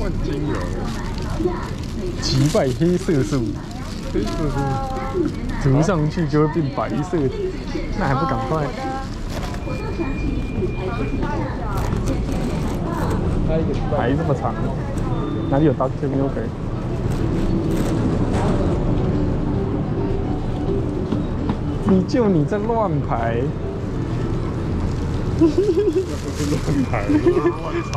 万金油，击败黑色素，黑色素涂上去就会变白色，那还不赶快？排这么长，哪里有 Doctor Milk？你就你在乱排，那不是乱排吗？我操！